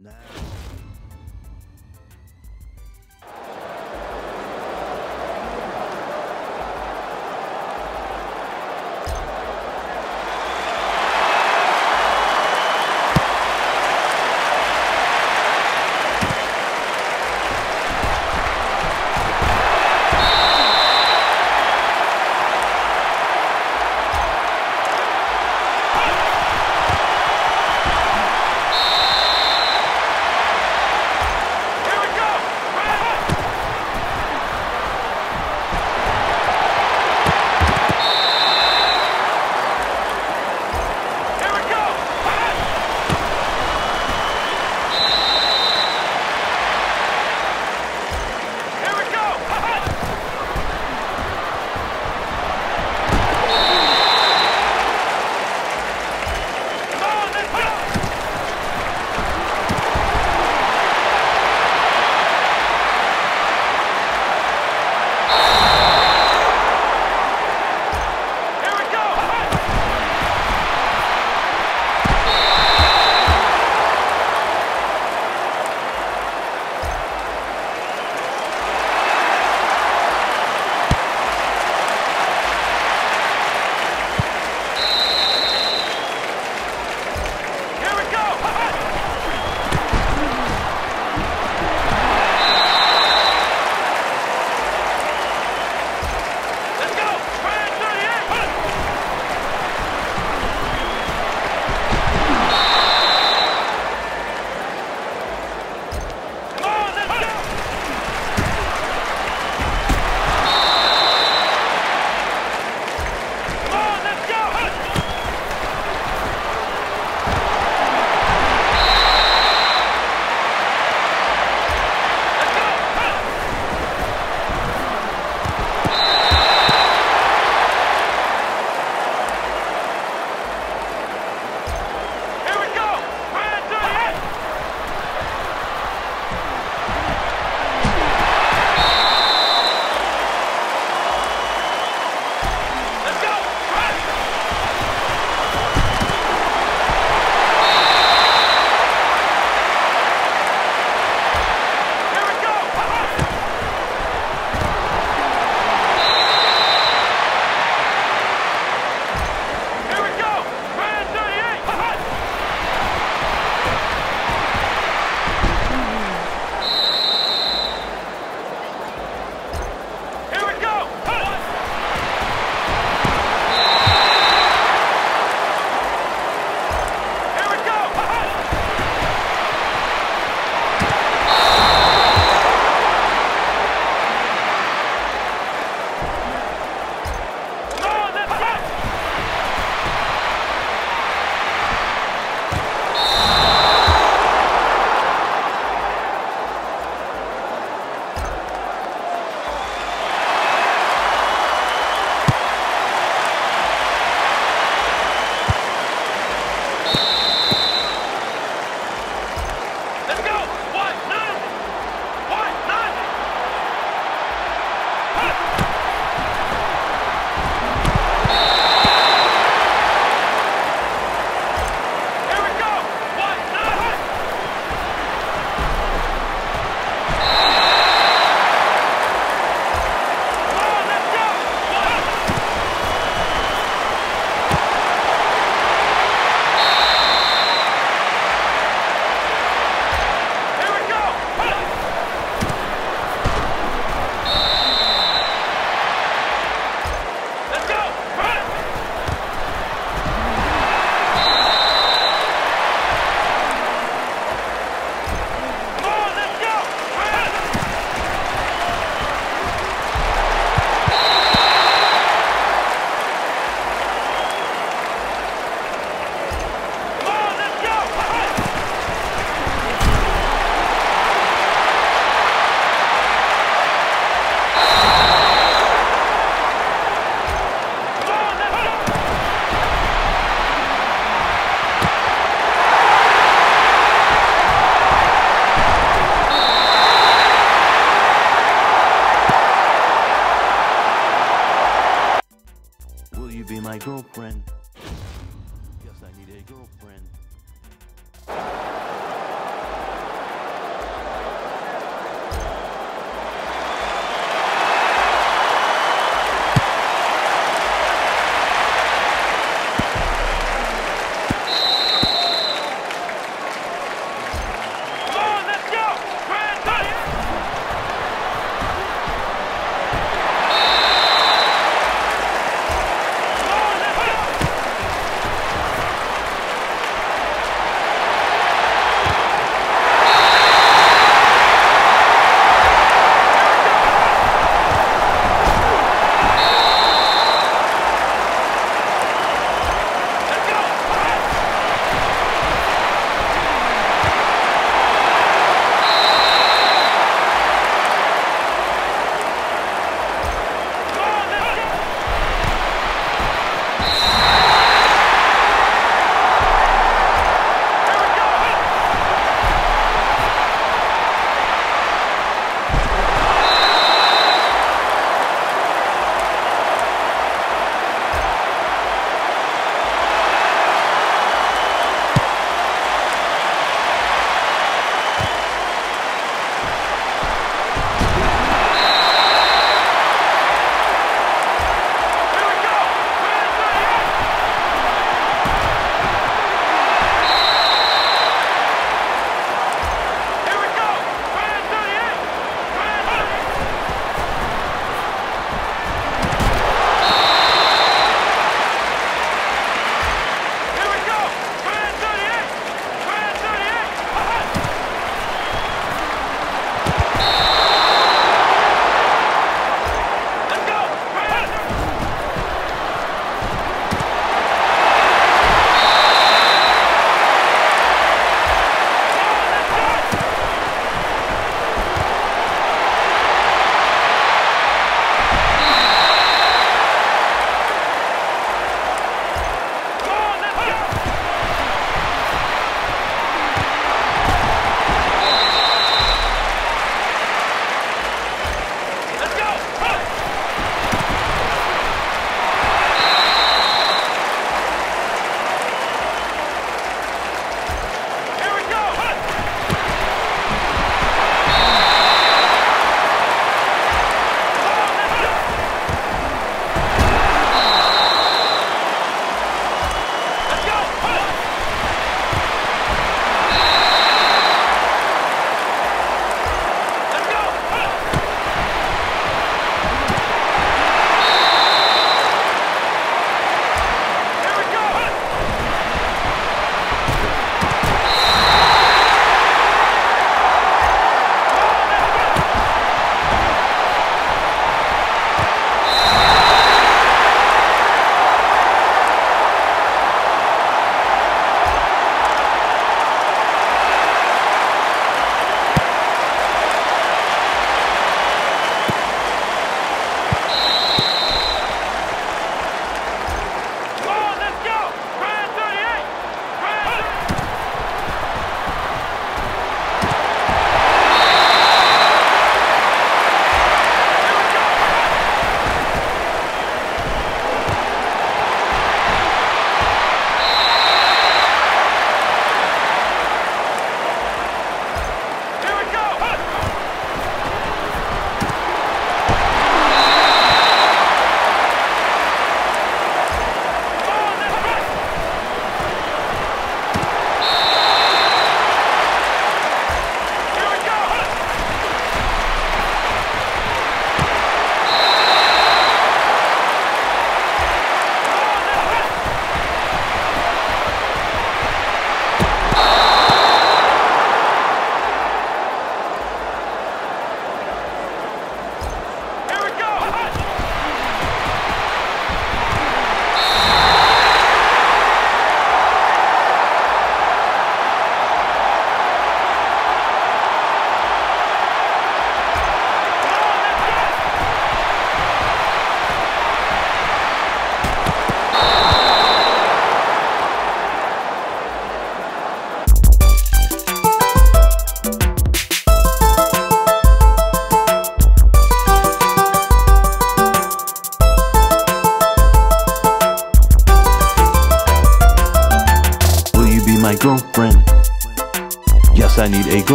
Nah.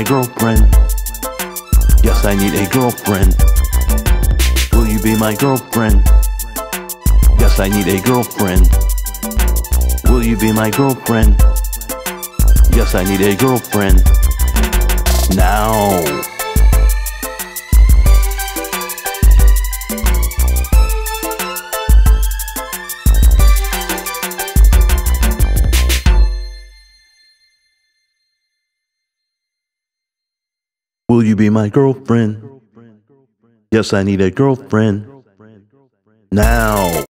My girlfriend? Yes, I need a girlfriend. Will you be my girlfriend? Yes, I need a girlfriend. Will you be my girlfriend? Yes, I need a girlfriend. Now. Will you be my girlfriend? Yes, I need a girlfriend. Now.